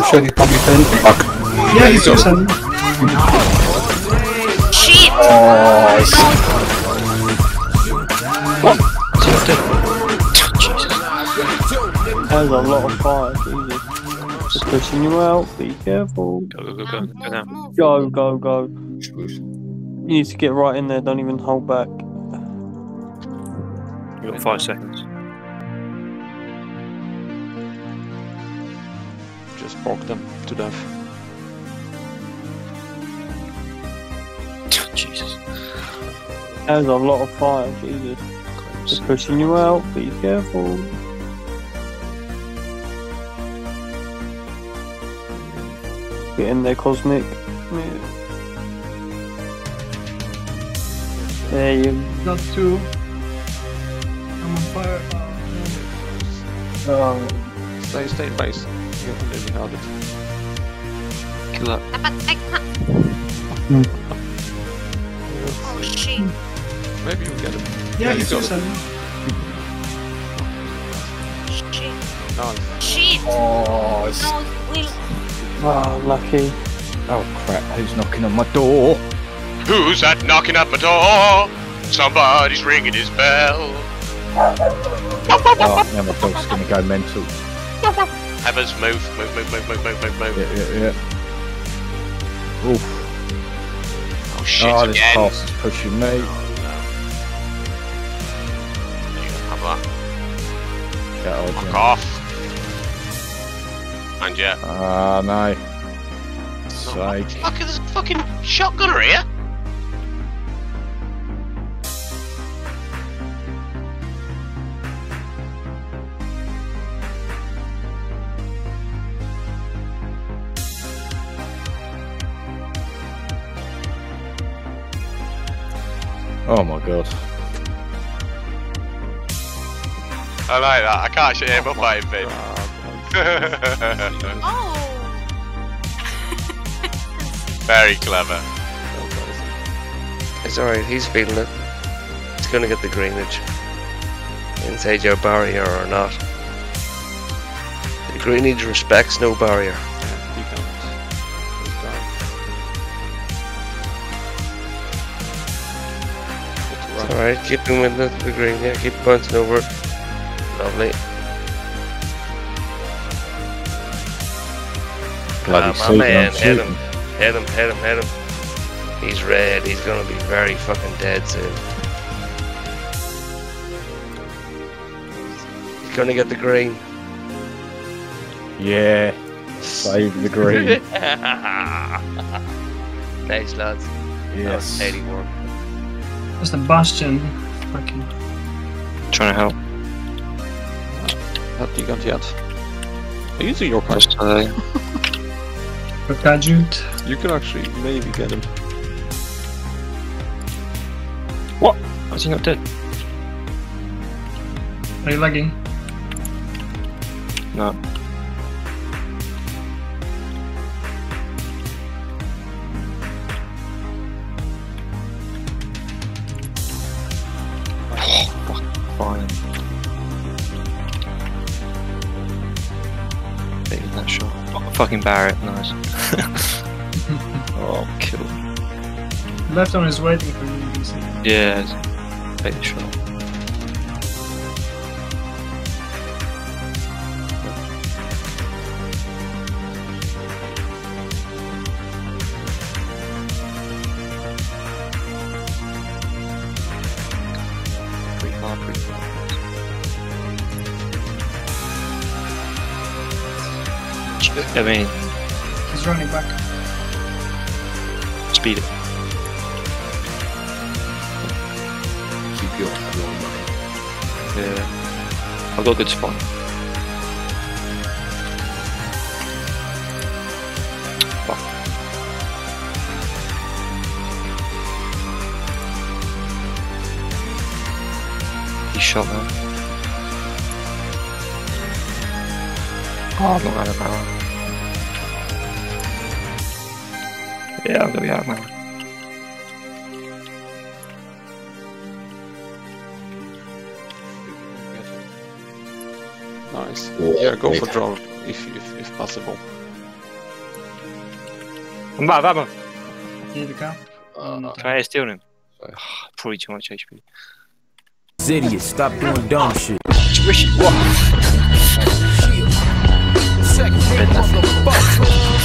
I'm sure he's probably been. Fuck. Yeah, he's got seven. Shit! Oh, it's- There's a lot of fire, Jesus. Just pushing you out, be careful. Go, go, go, go. Go now. Go, go, go. You need to get right in there, don't even hold back. You got five seconds. Just broke them to death. Oh, Jesus. There's a lot of fire, Jesus. Just pushing you out, be careful. Get in there, Cosmic. Yeah. There you Got two. I'm on fire. Oh, go. Stay, stay in base. You can really hard it. Kill that. But I can't. Oh shit. Maybe you'll get him. yeah, you he's got got seven. Shit. Nice. Shit. oh, it's... No, Will. Ah, lucky. oh crap! Who's knocking on my door? Who's that knocking at my door? Somebody's ringing his bell. Oh, now my dog's gonna go mental. Heavens, move, move, move, move, move, move, move, move. Yeah, yeah, yeah. Oof. Oh shit oh, this again. pass is pushing me. There you have that. Get old, Fuck yeah. off. And yeah. Ah, no. Oh, Sake. fuck, there's a fucking shotgunner here. Oh my god. I like that. I can't shut him up at him, Oh. Very clever. Oh it's alright, he's feeling it. He's gonna get the greenage. Inside your barrier or not. The greenage respects no barrier. Alright, keep doing that the green, yeah, keep bouncing over. Lovely. Bloody my man, hit him, hit him, him, him. He's red, he's gonna be very fucking dead soon. He's gonna get the green. Yeah, save the green. nice lads. Yes. That was 81. That's the bastion. Fucking. Trying to help. Help you guns yet? Are you using your card? today? uh, Kakajut. You could actually maybe get him. What? I he not dead? Are you lagging? No. Fucking Barrett, nice. oh, kill. Left one is waiting for you. you can see. Yeah, take the shot. I mean, He's running back. speed it. Keep your your money. Yeah. I've got a good spot. Fuck. He shot man. Oh, I'm not out of power. Yeah, I'll go the outline. Nice. Yeah, go for draw if, if, if possible. Vamos, vamos. Here we go. Uh, Can I steal him? Probably too much HP. Idiot, stop doing dumb shit. Wish Second, what the fuck?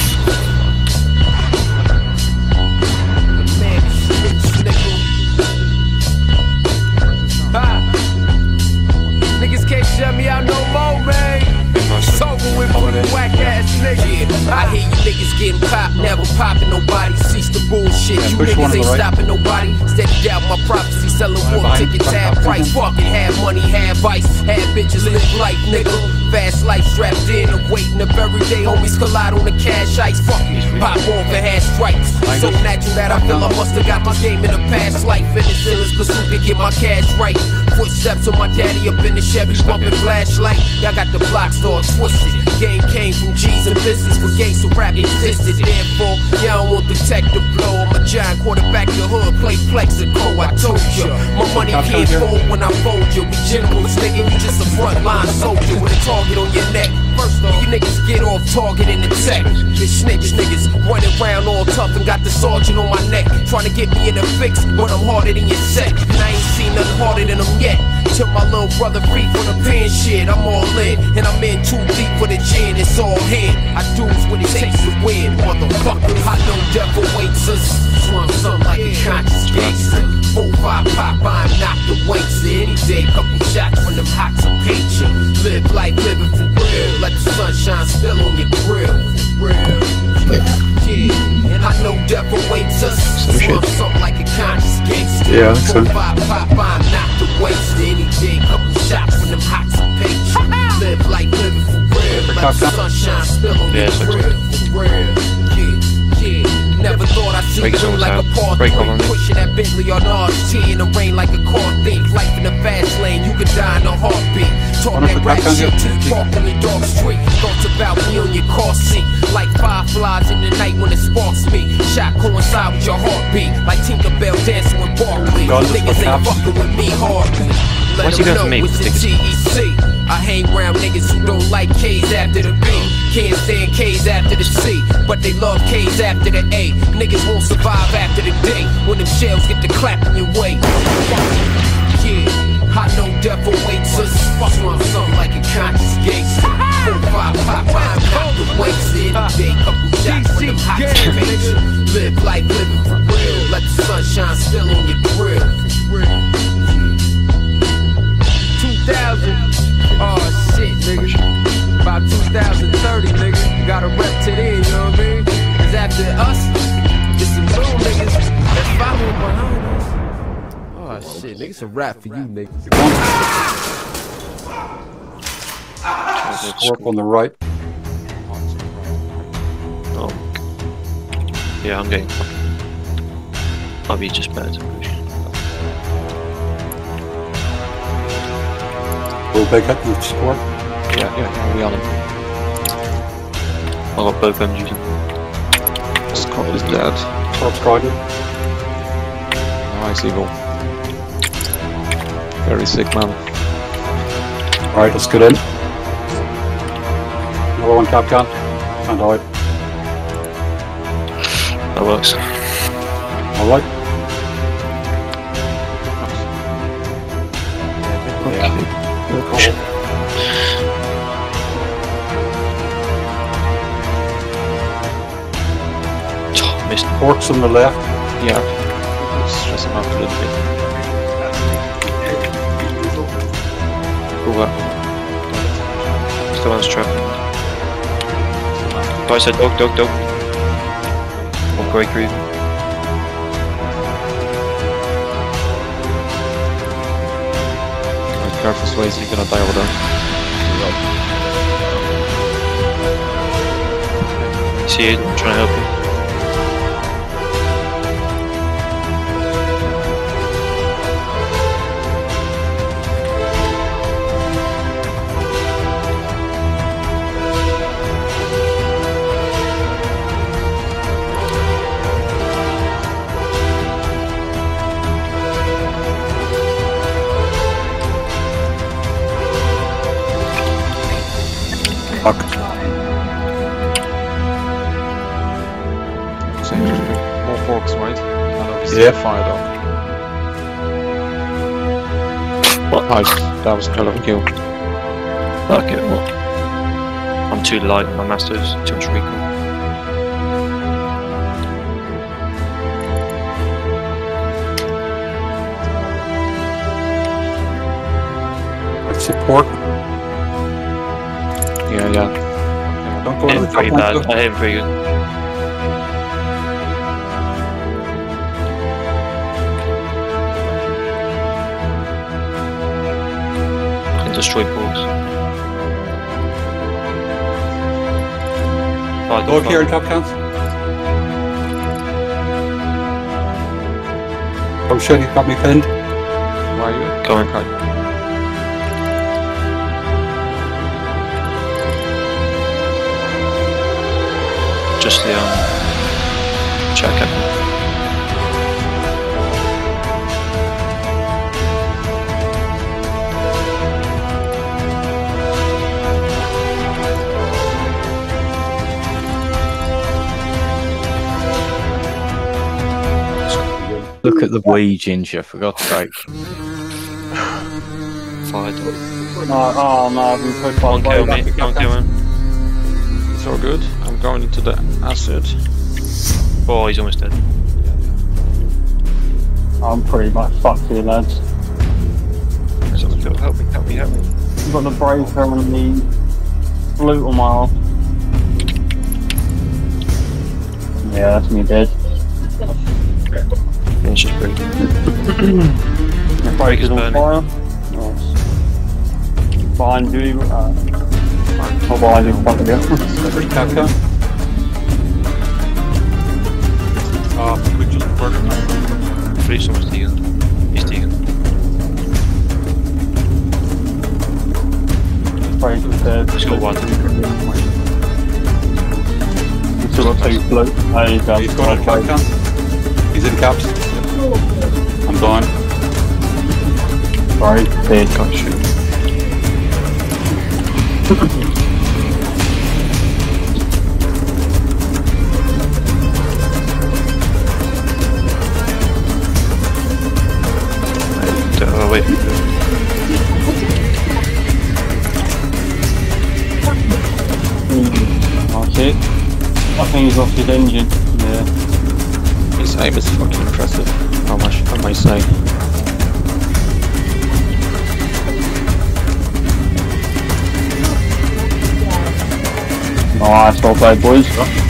Getting popped, never popping nobody. Cease the bullshit. You niggas ain't right. stopping nobody. Steady down my prophecy, selling wolf tickets, half price. Fucking have money, have vice, have bitches live life, nigga. Fast life strapped in, and waiting up every day. Homies collide on the cash ice. Fuck it, pop off and have stripes. So natural that I feel I must have got my game in a past life. And it's illest cause who can get my cash right? Footsteps of my daddy up in the Chevy, bumping flashlight. Y'all got the block store twisted. Game came from G's and business, but gates of rap existed. Therefore, y'all don't want the tech to blow. I'm a giant quarterback, the hood, play Plaxico. I told ya, my money can't fold when I fold you. We generals, nigga, you just a frontline soldier with a target on your neck. First off, you niggas get off target in the tech. This snitch niggas running around all tough and got the sergeant on my neck. Trying to get me in a fix, but I'm harder than your set. And I ain't seen nothing harder than them yet. Till my little brother free for the pen shit, I'm all in. And I'm in too deep for the gin, it's all in. I do what it takes to win, motherfucker. I know death awaits us. Swung something like a conscious gangster. Four, five pop, I'm not the weights. Any day, couple shots when them hot to paint you. Live life living for real. Let the sunshine spill on your grill. Real. Yeah, and I know death awaits us. Swung something like a conscious gangster. Yeah, so. Four, five pop, I'm real. Let the sunshine Yeah, your so- grill. For real. Yeah, yeah. Never thought I'd see Break his you like a sound. park Break. Pushing that Bentley on RT in the rain like a car thief. Life in the fast lane, you could die in a heartbeat. Talk that rap shit your- till you walk on the dark street. Thoughts about me on your car seat. Like fireflies in the night when it sparks me. Shot coincide with your heartbeat. Like Tinkerbell dancing with Barkley. Niggas ain't fucking with me hardly. Let What's he them got for know me? it's the TEC. I hang around niggas who don't like K's after the B. Can't stand K's after the C, but they love K's after the A. Niggas won't survive after the day when them shells get to clapping your way. Yeah, I know death awaits us. Swung something like a conscious gangster. Four, five, pop, I'm not the wasted. Day, couple shots when them hot to make you. Live life living for real. Let the sunshine still on your grill. 2000. Oh shit, nigga. About 2030, nigga. Gotta rep to then, you know what I mean? Cause after us, it's some little niggas that's following behind us. Oh shit, nigga, it's a rap for you, nigga. Work on the right. Oh. Yeah, I'm getting. I'll be just better Will with support. Yeah, yeah, yeah, we on him. I got both guns using. Scott is dead. Torp's guided. Nice eagle. Very sick man. Alright, let's get in. Another one cap gun. And out. That works. Alright. Oh, missed. Porks on the left. Yeah. Stress him out a little bit. That. Still on strap. I said dog, dog, dog. One great crew. Careful Swayze, you're gonna die over there. See I'm trying to help you. And obviously Yeah. fired up. What? Nice. That was a hell of a kill. Okay, well. I'm too light, my master's too much recall. Support. Yeah, yeah. Don't go I hit to the him pretty top bad, one. I hit him pretty good. Destroy balls. Fire, Go fire. here in top counts. Oh shit, he got me pinned. Why are you? Go on. Okay. Just the um, check Look at the wee ginger, for God's sake. Fire dog. No, oh no, I've been pushed by Don't the kill wave. me, don't kill him. It's all good. I'm going into the acid. Oh, he's almost dead. I'm pretty much fucked here, lads. Someone kill- Help me, help me, help me. I've got the breaker and the flute on my arm. Yeah, that's me dead. Finish his break. The breaker's on fire. Nice. Behind you, uh, behind you, in front of you. Free Kaka. Oh, we just burger. Free someone's Tegan. He's Tegan. Breaker's dead. He's got one. We've still got two flute. There you go. He's going to top Okay. He's in caps. I'm gone. Sorry, dead. Can't shoot. Uh, wait. That's it. I think he's lost his engine. Yeah. His aim is fucking impressive. How much I might say. Nice, well boys.